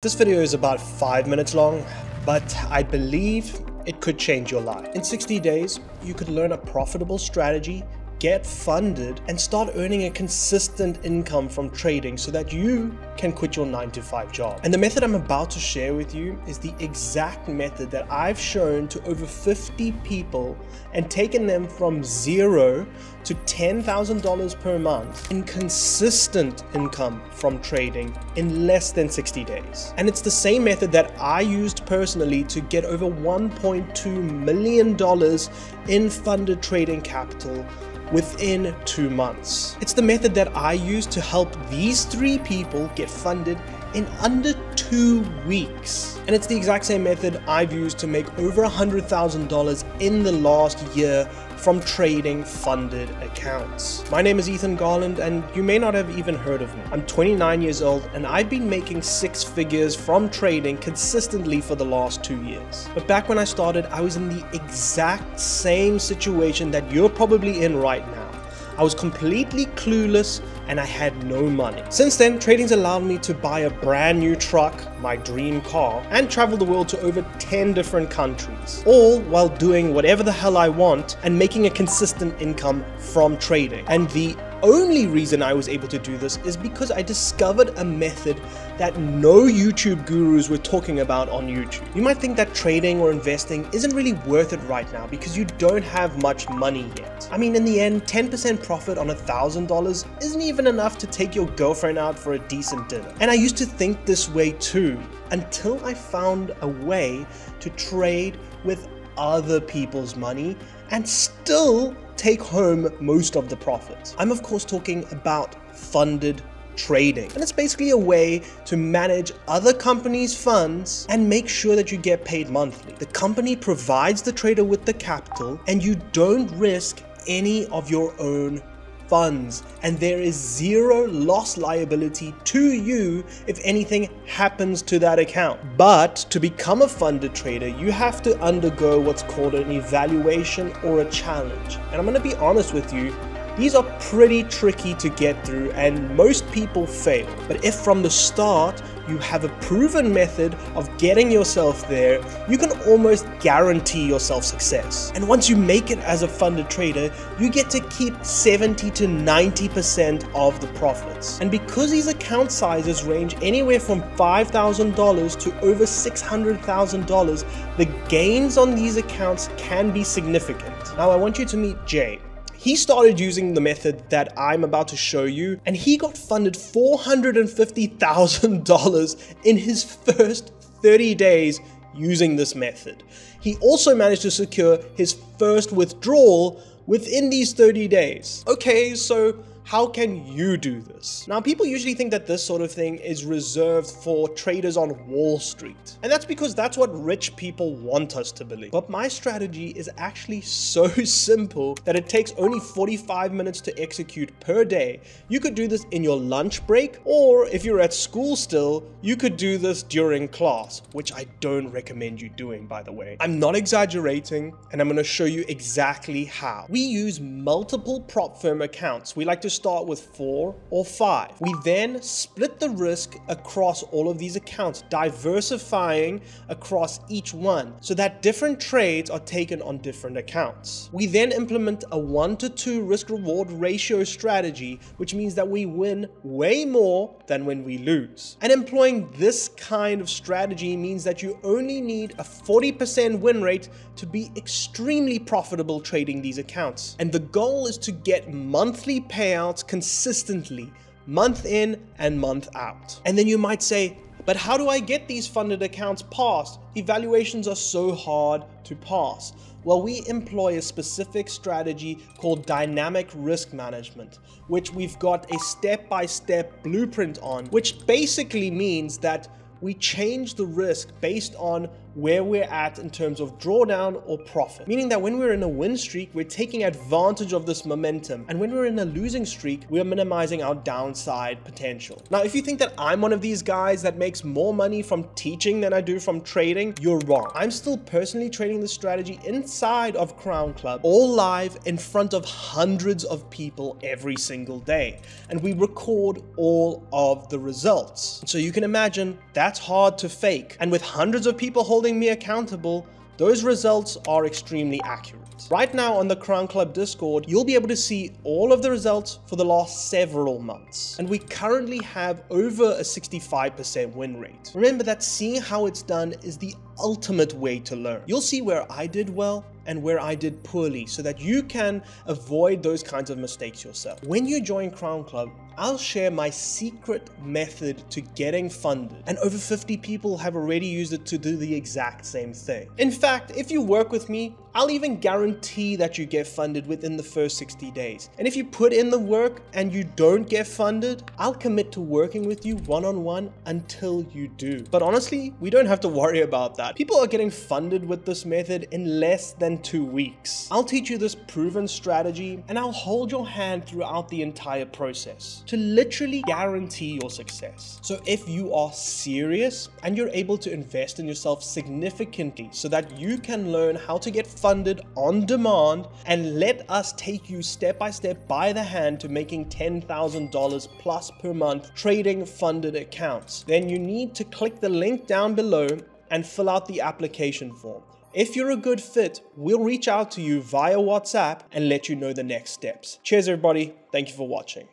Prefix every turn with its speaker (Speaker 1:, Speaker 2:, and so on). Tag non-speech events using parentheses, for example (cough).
Speaker 1: This video is about 5 minutes long, but I believe it could change your life. In 60 days, you could learn a profitable strategy get funded, and start earning a consistent income from trading so that you can quit your 9 to 5 job. And the method I'm about to share with you is the exact method that I've shown to over 50 people and taken them from zero to $10,000 per month in consistent income from trading in less than 60 days. And it's the same method that I used personally to get over $1.2 million in funded trading capital within two months. It's the method that I use to help these three people get funded in under two weeks. And it's the exact same method I've used to make over $100,000 in the last year from trading funded accounts. My name is Ethan Garland and you may not have even heard of me. I'm 29 years old and I've been making six figures from trading consistently for the last two years. But back when I started, I was in the exact same situation that you're probably in right now. I was completely clueless and I had no money. Since then, trading's allowed me to buy a brand new truck, my dream car, and travel the world to over 10 different countries, all while doing whatever the hell I want and making a consistent income from trading. And the only reason I was able to do this is because I discovered a method that no YouTube gurus were talking about on YouTube. You might think that trading or investing isn't really worth it right now because you don't have much money yet. I mean, in the end, 10% profit on $1,000 isn't even enough to take your girlfriend out for a decent dinner. And I used to think this way too, until I found a way to trade with other people's money and still take home most of the profits. I'm of course talking about funded trading. And it's basically a way to manage other companies' funds and make sure that you get paid monthly. The company provides the trader with the capital and you don't risk any of your own funds and there is zero loss liability to you if anything happens to that account. But to become a funded trader, you have to undergo what's called an evaluation or a challenge. And I'm going to be honest with you, these are pretty tricky to get through and most people fail. But if from the start you have a proven method of getting yourself there, you can almost guarantee yourself success. And once you make it as a funded trader, you get to keep 70 to 90% of the profits. And because these account sizes range anywhere from $5,000 to over $600,000, the gains on these accounts can be significant. Now I want you to meet Jay. He started using the method that I'm about to show you, and he got funded $450,000 in his first 30 days using this method. He also managed to secure his first withdrawal within these 30 days. Okay, so how can you do this? Now, people usually think that this sort of thing is reserved for traders on Wall Street. And that's because that's what rich people want us to believe. But my strategy is actually so (laughs) simple that it takes only 45 minutes to execute per day. You could do this in your lunch break, or if you're at school still, you could do this during class, which I don't recommend you doing, by the way. I'm not exaggerating, and I'm gonna show you exactly how. We use multiple prop firm accounts. We like to start with four or five. We then split the risk across all of these accounts, diversifying across each one so that different trades are taken on different accounts. We then implement a one to two risk reward ratio strategy, which means that we win way more than when we lose. And employing this kind of strategy means that you only need a 40% win rate to be extremely profitable trading these accounts. And the goal is to get monthly payouts consistently, month in and month out. And then you might say, but how do I get these funded accounts passed? Evaluations are so hard to pass. Well, we employ a specific strategy called dynamic risk management, which we've got a step-by-step -step blueprint on, which basically means that we change the risk based on where we're at in terms of drawdown or profit. Meaning that when we're in a win streak, we're taking advantage of this momentum. And when we're in a losing streak, we're minimizing our downside potential. Now, if you think that I'm one of these guys that makes more money from teaching than I do from trading, you're wrong. I'm still personally trading this strategy inside of Crown Club, all live in front of hundreds of people every single day. And we record all of the results. So you can imagine That's hard to fake. And with hundreds of people holding me accountable, those results are extremely accurate. Right now on the Crown Club Discord, you'll be able to see all of the results for the last several months. And we currently have over a 65% win rate. Remember that seeing how it's done is the ultimate way to learn. You'll see where I did well and where I did poorly so that you can avoid those kinds of mistakes yourself. When you join Crown Club, I'll share my secret method to getting funded, and over 50 people have already used it to do the exact same thing. In fact, if you work with me, I'll even guarantee that you get funded within the first 60 days. And if you put in the work and you don't get funded, I'll commit to working with you one on one until you do. But honestly, we don't have to worry about that. People are getting funded with this method in less than two weeks. I'll teach you this proven strategy and I'll hold your hand throughout the entire process to literally guarantee your success. So if you are serious and you're able to invest in yourself significantly so that you can learn how to get funded on demand and let us take you step by step by the hand to making $10,000 plus per month trading funded accounts, then you need to click the link down below and fill out the application form. If you're a good fit, we'll reach out to you via WhatsApp and let you know the next steps. Cheers everybody, thank you for watching.